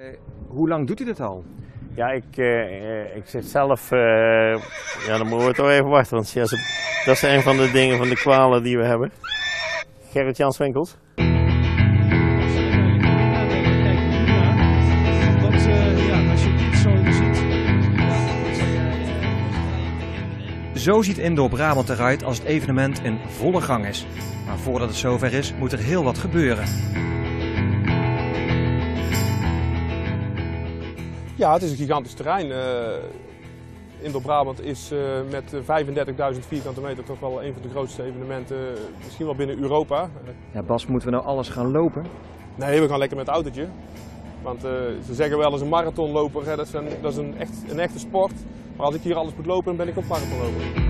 Uh, hoe lang doet u dit al? Ja, ik, uh, ik zit zelf. Uh, ja, dan moeten we toch even wachten. Want ja, dat is een van de dingen van de kwalen die we hebben. Gerrit Jans Winkels. Zo ziet Indoor Brabant eruit als het evenement in volle gang is. Maar voordat het zover is, moet er heel wat gebeuren. Ja, het is een gigantisch terrein. Uh, Indoor Brabant is uh, met 35.000 vierkante meter toch wel een van de grootste evenementen, misschien wel binnen Europa. Ja, Bas, moeten we nou alles gaan lopen? Nee, we gaan lekker met het autootje. Want ze zeggen wel eens een marathonloper, hè, dat is, een, dat is een, echt, een echte sport. Maar als ik hier alles moet lopen, dan ben ik ook marathonloper.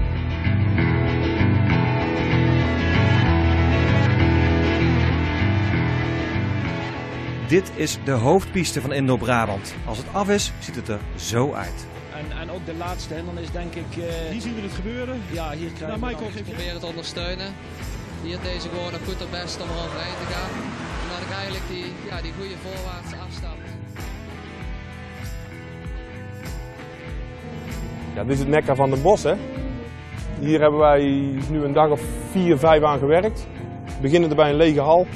Dit is de hoofdpiste van Indo-Brabant. Als het af is, ziet het er zo uit. En, en ook de laatste hindernis denk ik... Uh... Hier zien we het gebeuren. Ja, hier krijgen nou, we Ik probeer het ondersteunen. Hier deze gewoon nog goed het best om eroverheen te gaan. En dat ik eigenlijk die, ja, die goede voorwaartse afstap. Ja, dit is het Mekka van de Bos, hè. Hier hebben wij nu een dag of vier, vijf aan gewerkt. Beginnen bij een lege hal.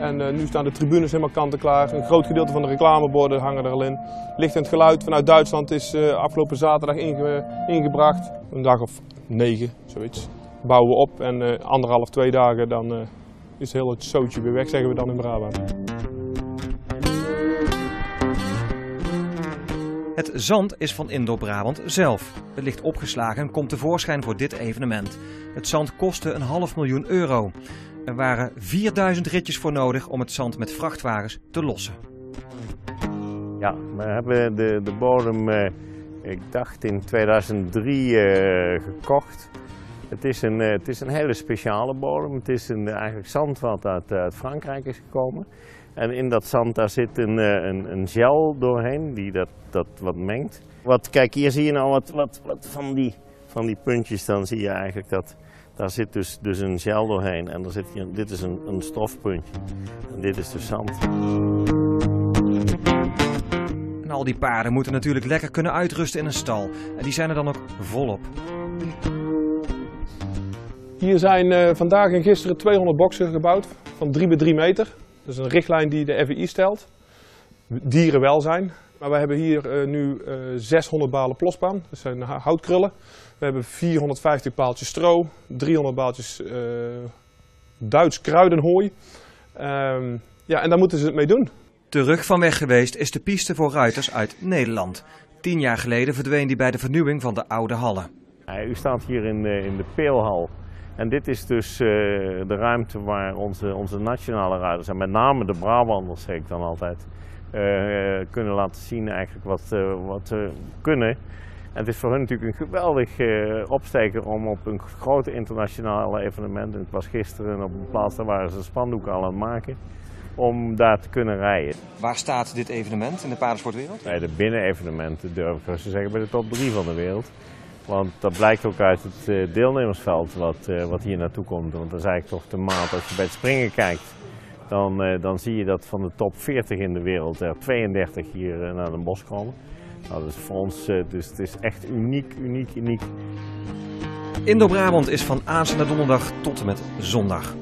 En uh, nu staan de tribunes helemaal kant-en-klaar. Een groot gedeelte van de reclameborden hangen er al in. Licht en het geluid vanuit Duitsland is uh, afgelopen zaterdag inge ingebracht. Een dag of negen, zoiets. Bouwen we op en uh, anderhalf, twee dagen dan is heel het zootje weer weg, zeggen we dan in Brabant. Het zand is van Indo-Brabant zelf. Het ligt opgeslagen en komt tevoorschijn voor dit evenement. Het zand kostte een half miljoen euro. Er waren 4000 ritjes voor nodig om het zand met vrachtwagens te lossen. Ja, we hebben de, de bodem, uh, ik dacht in 2003, uh, gekocht. Het is, een, uh, het is een hele speciale bodem. Het is een, eigenlijk zand wat uit, uit, Frankrijk is gekomen. En in dat zand daar zit een, een, een gel doorheen die dat, dat wat mengt. Wat, kijk, hier zie je nou wat, wat, wat van, die, van die puntjes. Dan zie je eigenlijk dat daar zit dus, dus een gel doorheen en zit hier, dit is een, een stofpuntje. En dit is dus zand. En al die paarden moeten natuurlijk lekker kunnen uitrusten in een stal. En die zijn er dan ook volop. Hier zijn uh, vandaag en gisteren 200 boxen gebouwd van 3 bij 3 meter. Dat is een richtlijn die de FVI stelt. Dierenwelzijn. Maar we hebben hier uh, nu uh, 600 balen plosbaan. Dat zijn houtkrullen. We hebben 450 paaltjes stro, 300 paaltjes uh, Duits kruidenhooi. Um, ja, en daar moeten ze het mee doen. Terug van weg geweest is de piste voor ruiters uit Nederland. Tien jaar geleden verdween die bij de vernieuwing van de oude hallen. Ja, u staat hier in de, in de Peelhal. En dit is dus uh, de ruimte waar onze, onze nationale ruiters, en met name de Brabanders zeg ik dan altijd, uh, kunnen laten zien eigenlijk wat, uh, wat ze kunnen. En het is voor hun natuurlijk een geweldig opsteker om op een grote internationale evenement, en het was gisteren op een plaats, daar waren ze spandoeken al aan het maken, om daar te kunnen rijden. Waar staat dit evenement in de paardensportwereld? Bij de binnenevenementen durf ik te zeggen bij de top 3 van de wereld. Want dat blijkt ook uit het uh, deelnemersveld wat, uh, wat hier naartoe komt. Want dat is eigenlijk toch de maat, als je bij het springen kijkt, dan, uh, dan zie je dat van de top 40 in de wereld er 32 hier naar Den Bosch komen. Nou, dat is voor ons, dus het is echt uniek, uniek, uniek. Indo-Brabant is van aanstaande donderdag tot en met zondag.